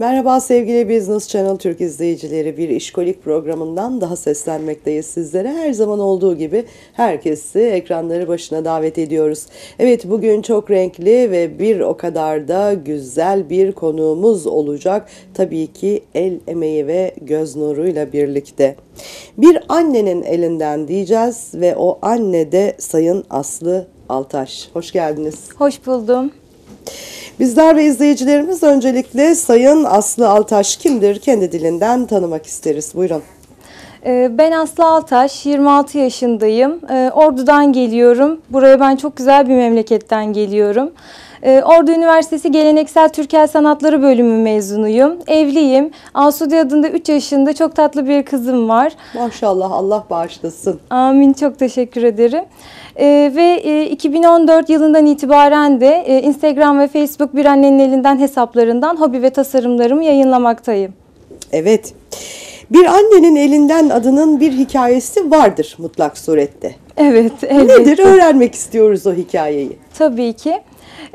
Merhaba sevgili Business Channel Türk izleyicileri. Bir işkolik programından daha seslenmekteyiz sizlere. Her zaman olduğu gibi herkesi ekranları başına davet ediyoruz. Evet bugün çok renkli ve bir o kadar da güzel bir konuğumuz olacak. Tabii ki el emeği ve göz nuruyla birlikte. Bir annenin elinden diyeceğiz ve o anne de Sayın Aslı Altaş. Hoş geldiniz. Hoş buldum. Bizler ve izleyicilerimiz öncelikle Sayın Aslı Altaş kimdir? Kendi dilinden tanımak isteriz. Buyurun. Ee, ben Aslı Altaş, 26 yaşındayım. Ee, Ordu'dan geliyorum. Buraya ben çok güzel bir memleketten geliyorum. Ee, Ordu Üniversitesi Geleneksel Türkel Sanatları Bölümü mezunuyum. Evliyim. Asude adında 3 yaşında çok tatlı bir kızım var. Maşallah Allah bağışlasın. Amin çok teşekkür ederim. Ee, ve e, 2014 yılından itibaren de e, Instagram ve Facebook bir annenin elinden hesaplarından hobi ve tasarımlarımı yayınlamaktayım. Evet. Bir annenin elinden adının bir hikayesi vardır mutlak surette. Evet, elbette. Nedir? Öğrenmek istiyoruz o hikayeyi. Tabii ki.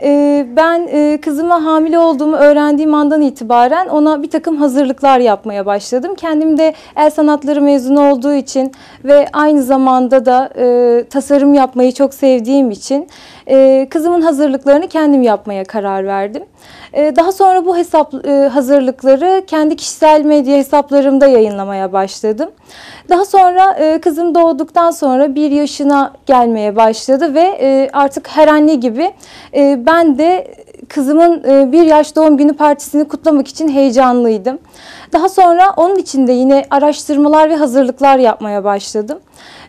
Ee, ben e, kızıma hamile olduğumu öğrendiğim andan itibaren ona bir takım hazırlıklar yapmaya başladım. Kendim de el sanatları mezunu olduğu için ve aynı zamanda da e, tasarım yapmayı çok sevdiğim için e, kızımın hazırlıklarını kendim yapmaya karar verdim. Daha sonra bu hesap hazırlıkları kendi kişisel medya hesaplarımda yayınlamaya başladım. Daha sonra kızım doğduktan sonra bir yaşına gelmeye başladı ve artık her anne gibi ben de kızımın e, bir yaş doğum günü partisini kutlamak için heyecanlıydım. Daha sonra onun için de yine araştırmalar ve hazırlıklar yapmaya başladım.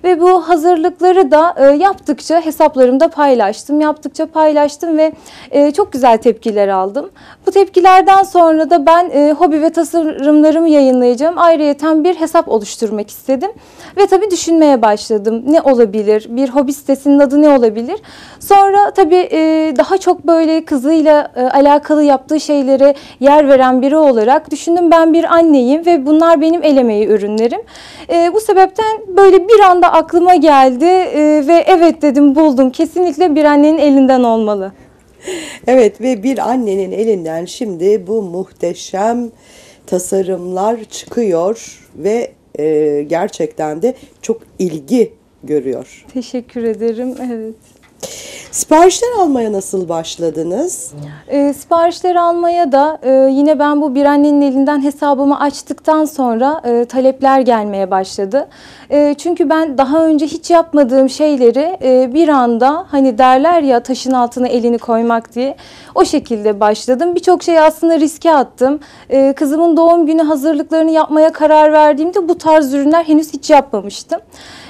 Ve bu hazırlıkları da e, yaptıkça hesaplarımda paylaştım. Yaptıkça paylaştım ve e, çok güzel tepkiler aldım. Bu tepkilerden sonra da ben hobi ve tasarımlarımı yayınlayacağım. Ayrıyeten bir hesap oluşturmak istedim. Ve tabii düşünmeye başladım. Ne olabilir? Bir hobi sitesinin adı ne olabilir? Sonra tabii daha çok böyle kızıyla alakalı yaptığı şeylere yer veren biri olarak düşündüm ben bir anneyim ve bunlar benim el emeği ürünlerim. E, bu sebepten böyle bir anda aklıma geldi e, ve evet dedim buldum. Kesinlikle bir annenin elinden olmalı. Evet ve bir annenin elinden şimdi bu muhteşem tasarımlar çıkıyor ve e, gerçekten de çok ilgi görüyor. Teşekkür ederim. Evet. Siparişler almaya nasıl başladınız? E, siparişleri almaya da e, yine ben bu bir annenin elinden hesabımı açtıktan sonra e, talepler gelmeye başladı. E, çünkü ben daha önce hiç yapmadığım şeyleri e, bir anda hani derler ya taşın altına elini koymak diye o şekilde başladım. Birçok şeyi aslında riske attım. E, kızımın doğum günü hazırlıklarını yapmaya karar verdiğimde bu tarz ürünler henüz hiç yapmamıştım.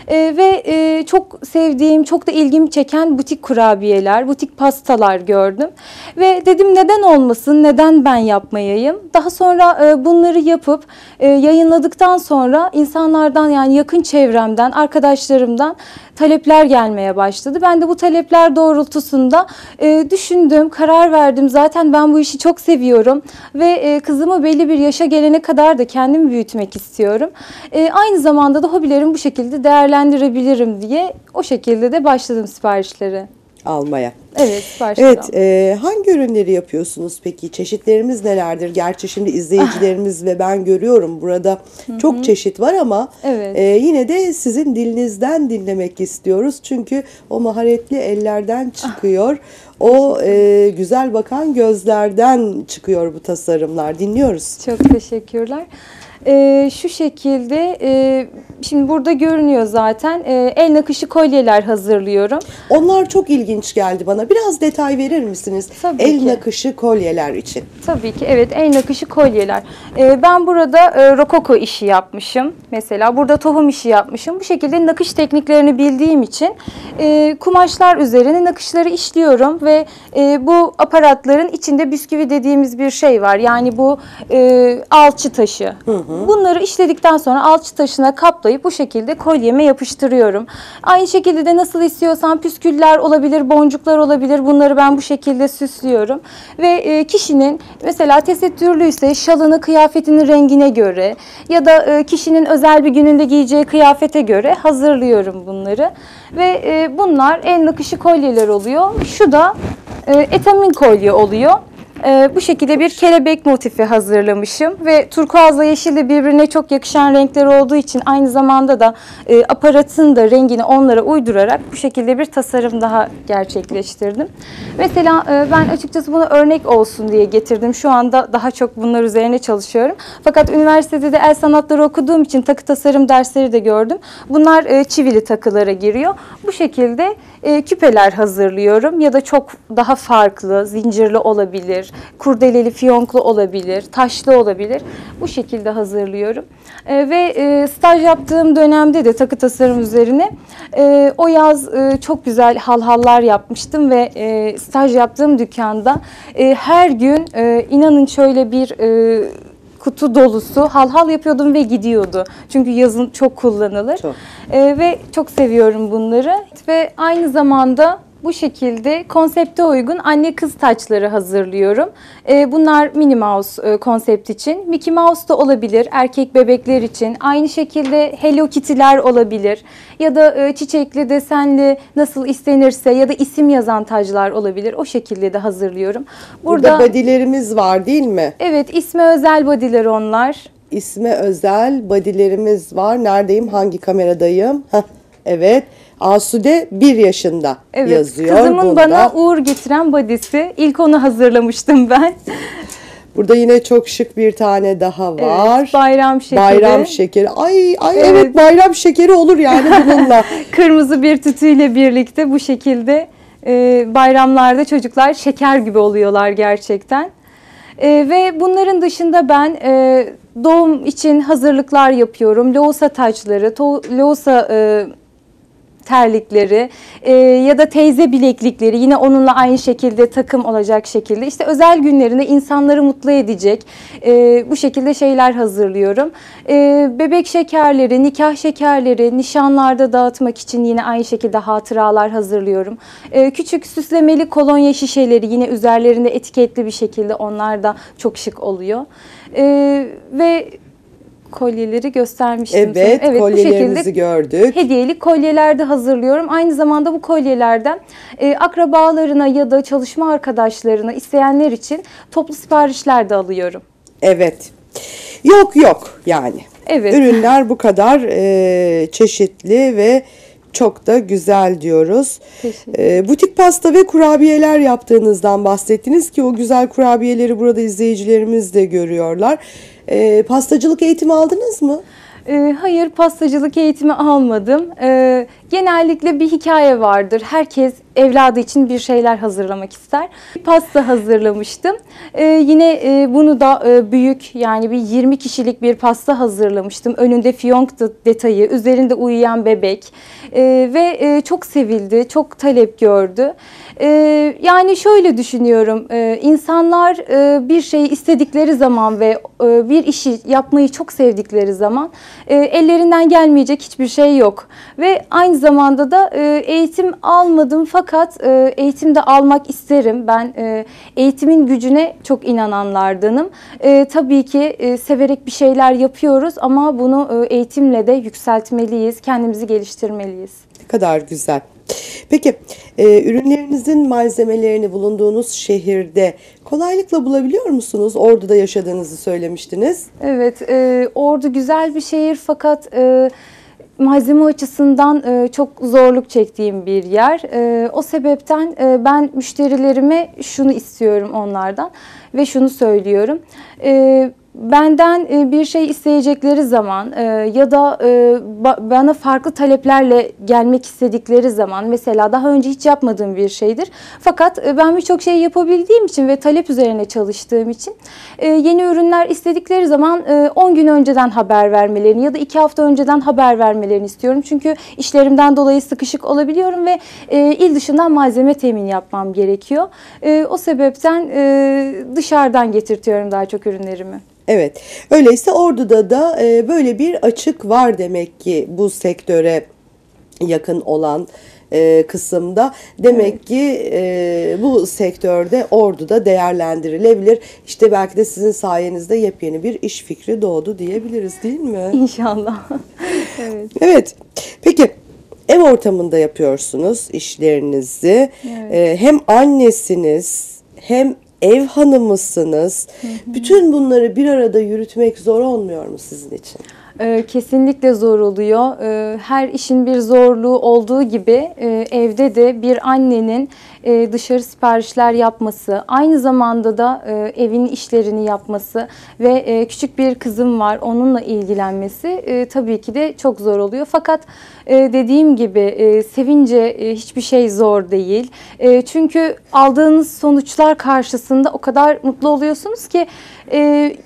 E, ve e, çok sevdiğim, çok da ilgimi çeken butik kurabiyeler, butik pastalar gördüm. Ve dedim neden olmasın, neden ben yapmayayım? Daha sonra e, bunları yapıp e, yayınladıktan sonra insanlardan yani yakın çevremden, arkadaşlarımdan talepler gelmeye başladı. Ben de bu talepler doğrultusunda e, düşündüm, karar verdim. Zaten ben bu işi çok seviyorum ve e, kızımı belli bir yaşa gelene kadar da kendimi büyütmek istiyorum. E, aynı zamanda da hobilerimi bu şekilde değerlendirebilirim diye o şekilde de başladım siparişleri almaya. Evet, Evet, e, hangi ürünleri yapıyorsunuz peki? Çeşitlerimiz nelerdir? Gerçi şimdi izleyicilerimiz ve ben görüyorum burada çok çeşit var ama evet. e, yine de sizin dilinizden dinlemek istiyoruz. Çünkü o maharetli ellerden çıkıyor. o e, güzel bakan gözlerden çıkıyor bu tasarımlar. Dinliyoruz. Çok teşekkürler. E, şu şekilde e, şimdi burada görünüyor zaten e, el nakışı kolyeler hazırlıyorum. Onlar çok ilginç geldi bana. Biraz detay verir misiniz? Tabii el ki. nakışı kolyeler için. Tabii ki evet el nakışı kolyeler. E, ben burada e, rokoko işi yapmışım. Mesela burada tohum işi yapmışım. Bu şekilde nakış tekniklerini bildiğim için e, kumaşlar üzerine nakışları işliyorum ve e, bu aparatların içinde bisküvi dediğimiz bir şey var. Yani bu e, alçı taşı. Hı hı. Bunları işledikten sonra alçı taşına kaplayıp bu şekilde kolyeme yapıştırıyorum. Aynı şekilde de nasıl istiyorsan püsküller olabilir, boncuklar olabilir. Bunları ben bu şekilde süslüyorum. Ve e, kişinin mesela tesettürlüyse şalını, kıyafetinin rengine göre ya da e, kişinin özel bir gününde giyeceği kıyafete göre hazırlıyorum bunları. Ve e, bunlar el nakışı kolyeler oluyor. Şu da etamin kolye oluyor. Ee, bu şekilde bir kelebek motifi hazırlamışım ve turkuazla yeşil de birbirine çok yakışan renkler olduğu için aynı zamanda da e, aparatın da rengini onlara uydurarak bu şekilde bir tasarım daha gerçekleştirdim. Mesela e, ben açıkçası buna örnek olsun diye getirdim. Şu anda daha çok bunlar üzerine çalışıyorum. Fakat üniversitede de el sanatları okuduğum için takı tasarım dersleri de gördüm. Bunlar e, çivili takılara giriyor. Bu şekilde e, küpeler hazırlıyorum ya da çok daha farklı, zincirli olabilir, kurdeleli, fiyonklu olabilir, taşlı olabilir. Bu şekilde hazırlıyorum. E, ve e, staj yaptığım dönemde de takı tasarım üzerine e, o yaz e, çok güzel halhallar yapmıştım ve e, staj yaptığım dükkanda e, her gün e, inanın şöyle bir e, kutu dolusu halhal yapıyordum ve gidiyordu. Çünkü yazın çok kullanılır. Çok. Ee, ve çok seviyorum bunları. Ve aynı zamanda bu şekilde konsepte uygun anne kız taçları hazırlıyorum. Ee, bunlar Minnie Mouse e, konsept için. Mickey Mouse da olabilir erkek bebekler için. Aynı şekilde Hello Kitty'ler olabilir. Ya da e, çiçekli, desenli nasıl istenirse ya da isim yazan taclar olabilir. O şekilde de hazırlıyorum. Burada, badilerimiz var değil mi? Evet, isme özel body'ler onlar. İsme özel badilerimiz var. Neredeyim? Hangi kameradayım? Evet. Asude bir yaşında Evet, yazıyor. kızımın bunda. bana uğur getiren body'si. İlk onu hazırlamıştım ben. Burada yine çok şık bir tane daha var. Evet, bayram şekeri. Bayram şekeri. Ay ay evet. Evet. bayram şekeri olur yani bununla. Kırmızı bir tütüyle birlikte bu şekilde e, bayramlarda çocuklar şeker gibi oluyorlar gerçekten. E, ve bunların dışında ben e, doğum için hazırlıklar yapıyorum. Loğusa taçları, to- loğusa e, terlikleri e, ya da teyze bileklikleri yine onunla aynı şekilde takım olacak şekilde işte özel günlerinde insanları mutlu edecek e, bu şekilde şeyler hazırlıyorum. E, bebek şekerleri, nikah şekerleri nişanlarda dağıtmak için yine aynı şekilde hatıralar hazırlıyorum. E, küçük süslemeli kolonya şişeleri yine üzerlerinde etiketli bir şekilde onlar da çok şık oluyor. E, ve kolyeleri göstermiştim. sana. Evet, bu kolyelerimizi şekilde gördük. hediyelik kolyeler de hazırlıyorum. Aynı zamanda bu kolyelerden e, akrabalarına ya da çalışma arkadaşlarına isteyenler için toplu siparişler de alıyorum. Evet. Yok yok yani. Evet. Ürünler bu kadar e, çeşitli ve çok da güzel diyoruz. E, butik pasta ve kurabiyeler yaptığınızdan bahsettiniz ki o güzel kurabiyeleri burada izleyicilerimiz de görüyorlar. E, pastacılık eğitimi aldınız mı? E, hayır pastacılık eğitimi almadım. E, genellikle bir hikaye vardır. Herkes evladı için bir şeyler hazırlamak ister. Bir pasta hazırlamıştım. E, yine e, bunu da e, büyük yani bir 20 kişilik bir pasta hazırlamıştım. Önünde fiyonk detayı, üzerinde uyuyan bebek E, ve e, çok sevildi, çok talep gördü. E, yani şöyle düşünüyorum, e, insanlar e, bir şeyi istedikleri zaman ve e, bir işi yapmayı çok sevdikleri zaman e, ellerinden gelmeyecek hiçbir şey yok. Ve aynı zamanda da e, eğitim almadım fakat e, eğitim de almak isterim. Ben e, eğitimin gücüne çok inananlardanım. E, tabii ki e, severek bir şeyler yapıyoruz ama bunu e, eğitimle de yükseltmeliyiz, kendimizi geliştirmeliyiz. Ne kadar güzel. Peki e, ürünlerinizin malzemelerini bulunduğunuz şehirde kolaylıkla bulabiliyor musunuz? Ordu'da yaşadığınızı söylemiştiniz. Evet, e, Ordu güzel bir şehir fakat e, malzeme açısından e, çok zorluk çektiğim bir yer. E, o sebepten e, ben müşterilerime şunu istiyorum onlardan ve şunu söylüyorum. E, benden e, bir şey isteyecekleri zaman e, ya da e, ba- bana farklı taleplerle gelmek istedikleri zaman mesela daha önce hiç yapmadığım bir şeydir. Fakat ben birçok şey yapabildiğim için ve talep üzerine çalıştığım için yeni ürünler istedikleri zaman e, 10 gün önceden haber vermelerini ya da 2 hafta önceden haber vermelerini istiyorum. Çünkü işlerimden dolayı sıkışık olabiliyorum ve il dışından malzeme temin yapmam gerekiyor. O sebepten dışarıdan getirtiyorum daha çok ürünlerimi. Evet. Öyleyse Ordu'da da e, böyle bir açık var demek ki bu sektöre yakın olan e, kısımda. Demek ki e, bu sektörde Ordu'da değerlendirilebilir. İşte belki de sizin sayenizde yepyeni bir iş fikri doğdu diyebiliriz değil mi? İnşallah. evet. Evet. Peki ev ortamında yapıyorsunuz işlerinizi. Evet. Ee, hem annesiniz hem ev hanımısınız. Bütün bunları bir arada yürütmek zor olmuyor mu sizin için? Ee, Kesinlikle zor oluyor. Ee, Her işin bir zorluğu olduğu gibi e, evde de bir annenin e, dışarı siparişler yapması, aynı zamanda da e, evin işlerini yapması ve e, küçük bir kızım var onunla ilgilenmesi tabii ki de çok zor oluyor. Fakat dediğim gibi sevince hiçbir şey zor değil. Çünkü aldığınız sonuçlar karşısında o kadar mutlu oluyorsunuz ki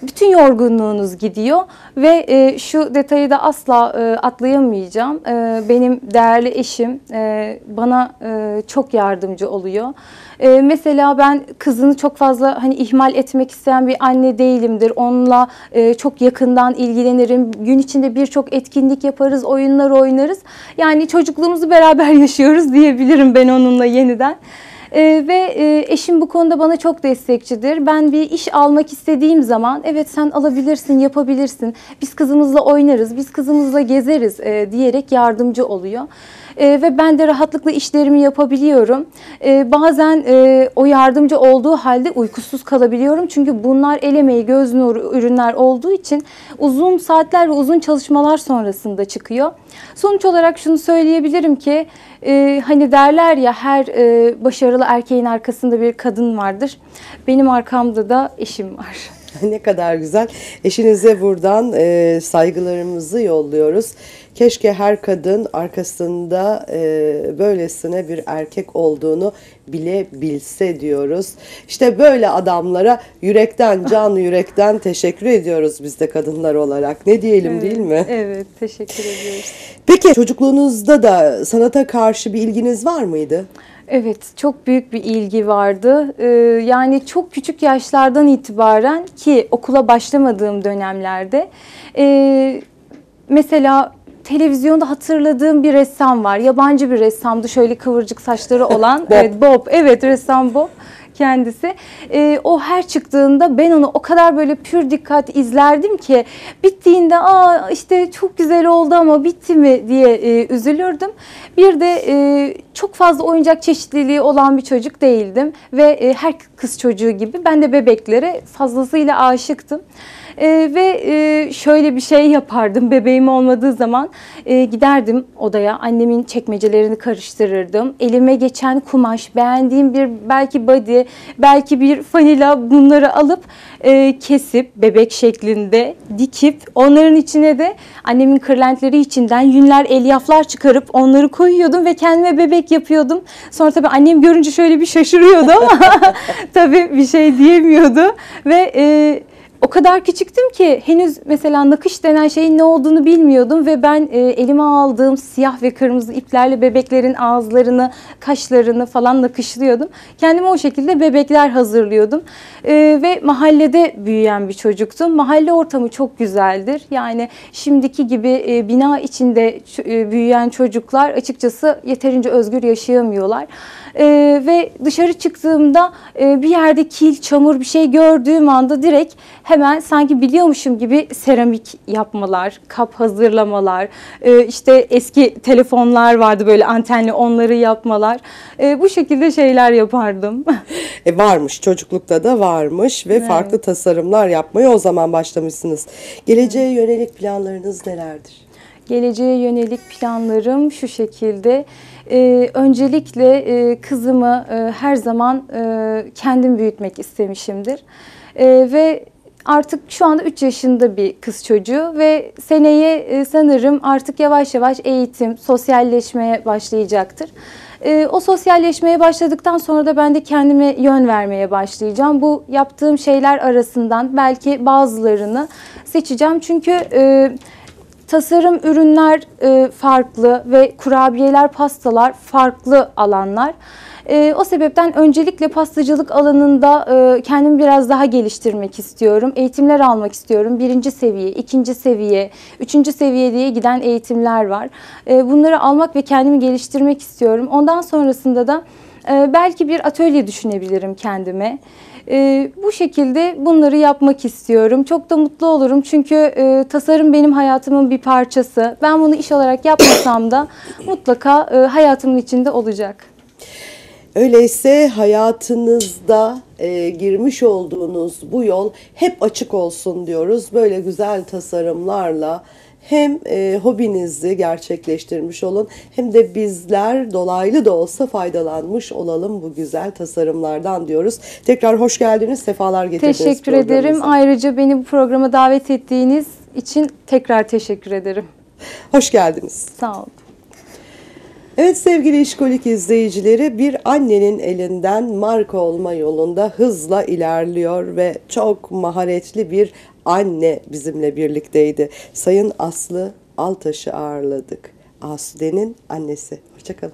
bütün yorgunluğunuz gidiyor ve şu detayı da asla atlayamayacağım. Benim değerli eşim bana çok yardımcı oluyor. E, mesela ben kızını çok fazla hani ihmal etmek isteyen bir anne değilimdir. Onunla e, çok yakından ilgilenirim. Gün içinde birçok etkinlik yaparız, oyunlar oynarız. Yani çocukluğumuzu beraber yaşıyoruz diyebilirim ben onunla yeniden. Ee, ve e, eşim bu konuda bana çok destekçidir. Ben bir iş almak istediğim zaman evet sen alabilirsin, yapabilirsin. Biz kızımızla oynarız, biz kızımızla gezeriz e, diyerek yardımcı oluyor. E, ve ben de rahatlıkla işlerimi yapabiliyorum. E, bazen e, o yardımcı olduğu halde uykusuz kalabiliyorum. Çünkü bunlar el emeği, göz nuru ürünler olduğu için uzun saatler ve uzun çalışmalar sonrasında çıkıyor. Sonuç olarak şunu söyleyebilirim ki e, hani derler ya her e, başarılı erkeğin arkasında bir kadın vardır. Benim arkamda da eşim var. Ne kadar güzel. Eşinize buradan e, saygılarımızı yolluyoruz. Keşke her kadın arkasında e, böylesine bir erkek olduğunu bilebilse diyoruz. İşte böyle adamlara yürekten, can yürekten teşekkür ediyoruz biz de kadınlar olarak. Ne diyelim değil mi? Evet, teşekkür ediyoruz. Peki çocukluğunuzda da sanata karşı bir ilginiz var mıydı? Evet, çok büyük bir ilgi vardı. Ee, yani çok küçük yaşlardan itibaren ki okula başlamadığım dönemlerde e, mesela televizyonda hatırladığım bir ressam var. Yabancı bir ressamdı. Şöyle kıvırcık saçları olan. Bob. Evet, Bob. Evet, ressam Bob kendisi. Ee, o her çıktığında ben onu o kadar böyle pür dikkat izlerdim ki bittiğinde aa işte çok güzel oldu ama bitti mi diye e, üzülürdüm. Bir de e, çok fazla oyuncak çeşitliliği olan bir çocuk değildim ve e, her kız çocuğu gibi ben de bebeklere fazlasıyla aşıktım. Ee, ve e, şöyle bir şey yapardım bebeğim olmadığı zaman. E, giderdim odaya annemin çekmecelerini karıştırırdım. Elime geçen kumaş beğendiğim bir belki body belki bir fanila bunları alıp e, kesip bebek şeklinde dikip onların içine de annemin kırlentleri içinden yünler elyaflar çıkarıp onları koyuyordum ve kendime bebek yapıyordum. Sonra tabii annem görünce şöyle bir şaşırıyordu ama tabii bir şey diyemiyordu. Ve e, o kadar küçüktüm ki henüz mesela nakış denen şeyin ne olduğunu bilmiyordum ve ben e, elime aldığım siyah ve kırmızı iplerle bebeklerin ağızlarını, kaşlarını falan nakışlıyordum. Kendime o şekilde bebekler hazırlıyordum. E, ve mahallede büyüyen bir çocuktum. Mahalle ortamı çok güzeldir. Yani şimdiki gibi e, bina içinde e, büyüyen çocuklar açıkçası yeterince özgür yaşayamıyorlar. E, ve dışarı çıktığımda e, bir yerde kil, çamur bir şey gördüğüm anda direkt hemen sanki biliyormuşum gibi seramik yapmalar, kap hazırlamalar, e, işte eski telefonlar vardı böyle antenli onları yapmalar. E, bu şekilde şeyler yapardım. E varmış çocuklukta da varmış ve farklı tasarımlar yapmaya o zaman başlamışsınız. Geleceğe yönelik planlarınız nelerdir? Geleceğe yönelik planlarım şu şekilde. Ee, öncelikle e, kızımı e, her zaman e, kendim büyütmek istemişimdir. E, ve artık şu anda 3 yaşında bir kız çocuğu ve seneye e, sanırım artık yavaş yavaş eğitim, sosyalleşmeye başlayacaktır. E, o sosyalleşmeye başladıktan sonra da ben de kendime yön vermeye başlayacağım. Bu yaptığım şeyler arasından belki bazılarını seçeceğim. Çünkü e, tasarım ürünler farklı ve kurabiyeler, pastalar farklı alanlar. E, o sebepten öncelikle pastacılık alanında e, kendimi biraz daha geliştirmek istiyorum. Eğitimler almak istiyorum. Birinci seviye, ikinci seviye, üçüncü seviye diye giden eğitimler var. E, bunları almak ve kendimi geliştirmek istiyorum. Ondan sonrasında da e, belki bir atölye düşünebilirim kendime. E, bu şekilde bunları yapmak istiyorum. Çok da mutlu olurum çünkü e, tasarım benim hayatımın bir parçası. Ben bunu iş olarak yapmasam da mutlaka e, hayatımın içinde olacak. Öyleyse hayatınızda e, girmiş olduğunuz bu yol hep açık olsun diyoruz. Böyle güzel tasarımlarla hem e, hobinizi gerçekleştirmiş olun hem de bizler dolaylı da olsa faydalanmış olalım bu güzel tasarımlardan diyoruz. Tekrar hoş geldiniz, sefalar getirdiniz Teşekkür ederim. Ayrıca beni bu programa davet ettiğiniz için tekrar teşekkür ederim. Hoş geldiniz. Sağ olun. Evet sevgili işkolik izleyicileri bir annenin elinden marka olma yolunda hızla ilerliyor ve çok maharetli bir anne bizimle birlikteydi. Sayın Aslı Altaş'ı ağırladık. Asude'nin annesi. Hoşçakalın.